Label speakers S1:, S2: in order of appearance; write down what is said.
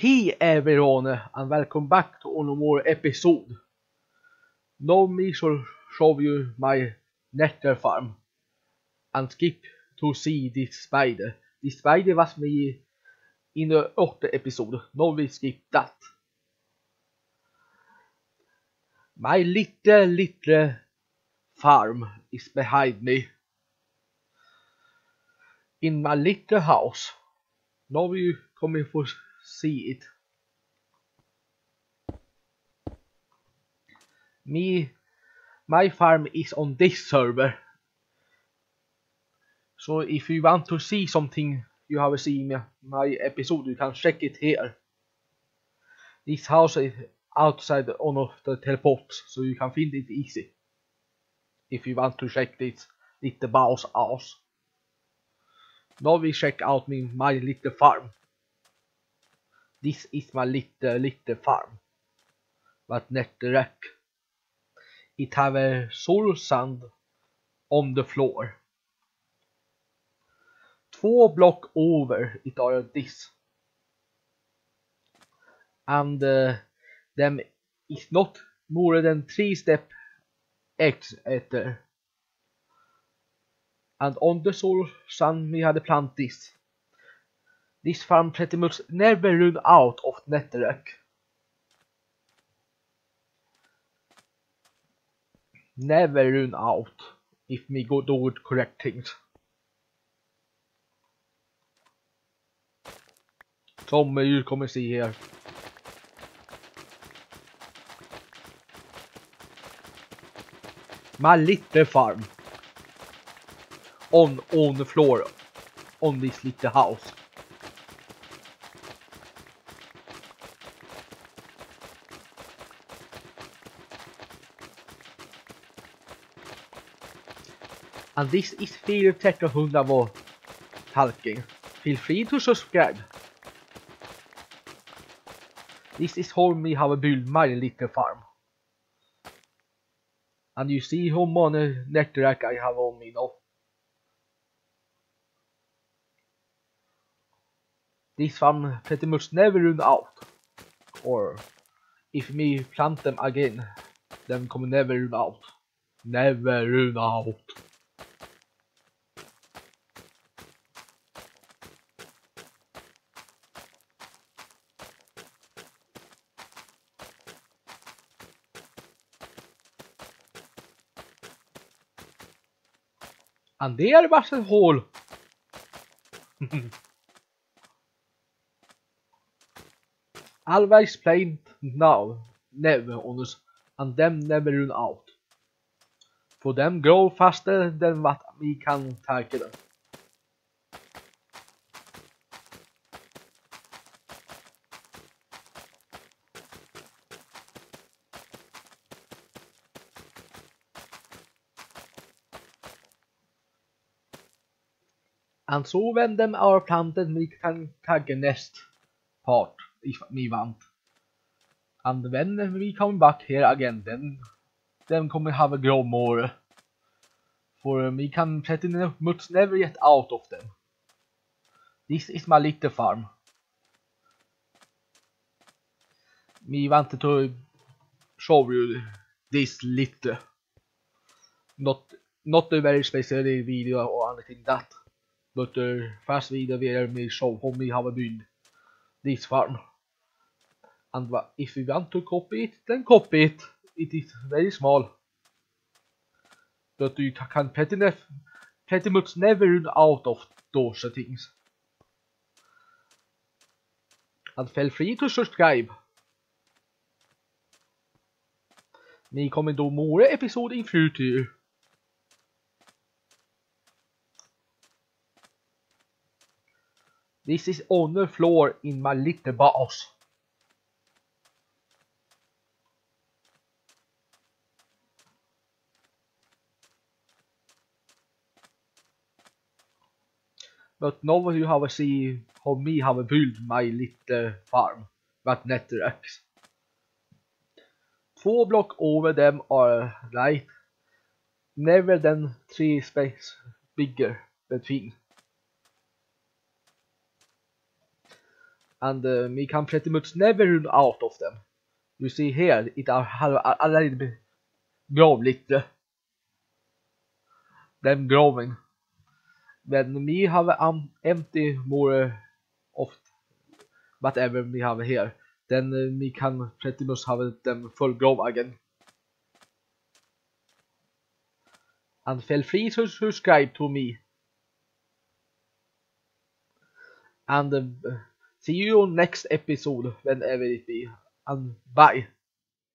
S1: Hey everyone and welcome back to one more episode. Now me shall show you my nether farm and skip to see this spider. This spider was me in the other episode. Now we skip that. My little little farm is behind me. In my little house. Now we coming for see it. Me, my farm is on this server. So if you want to see something you have seen my, my episode, you can check it here. This house is outside one of the teleports, so you can find it easy. If you want to check this little boss house. Now we check out my little farm. This is my little, little farm. But netherrack. It have a soul sand on the floor. Två block over it are this. And eh, uh, them is not more than three step X efter. And on the soul sand we had a plant this. This farm pretty much never run out of netherrack. Never run out if we go do correct things. Som you kommer se här. My little farm. On on the floor. On this little house. And this is Feel 1300 var talking. Feel free to subscribe. This is how me have built my little farm. And you see how many netherrack I have on me now. This farm pretty much never run out. Or if me plant them again, then come never run out. Never run out. And there was a hole. Always plain now, never on us, and them never run out. For them grow faster than what we can take them. And so when them are planted, make can tag a next part if we want. And when we come back here again, then them kommer have a grow more. For we can pretty much never get out of them. This is my little farm. Me wanted to show you this little. Not not a very special video or anything that. But uh, first video where me show how me have built this farm. And if we want to copy it, then copy it. It is very small. But you can pretty, pretty much never run out of those things. And feel free to subscribe. Ni kommer då more episode in future. This is on the floor in my little box. But now you have see how me have built my little farm But netherracks. Två block over them are right. Never than three space bigger between. And uh, we can pretty much never run out of them. You see here, it are have already been grown lite. Them growing. When we have um, empty more uh, of whatever we have here, then uh, we can pretty much have them full grow again. And feel free to subscribe to me. And uh, see you on next episode whenever it be. And bye.